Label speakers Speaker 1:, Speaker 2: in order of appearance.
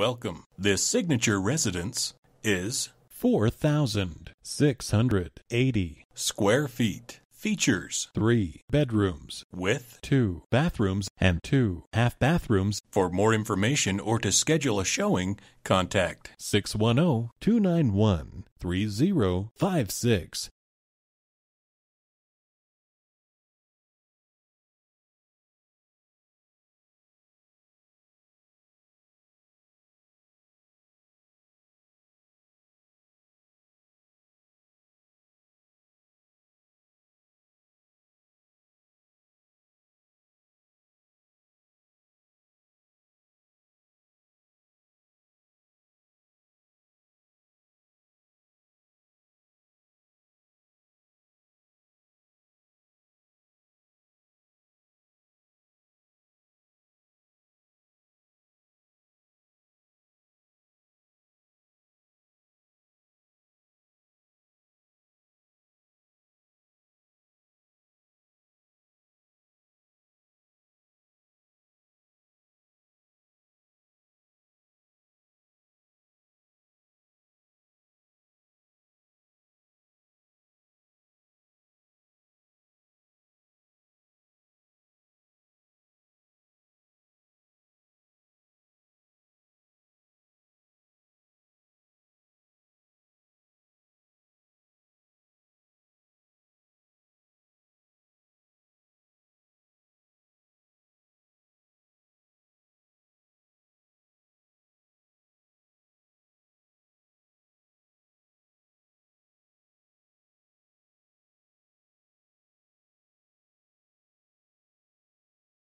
Speaker 1: welcome. This signature residence is
Speaker 2: 4,680.
Speaker 1: square feet. Features
Speaker 2: Three bedrooms,
Speaker 1: with.
Speaker 2: two bathrooms, and two half bathrooms.
Speaker 1: For more information or to schedule a showing, contact
Speaker 2: 610 291 3056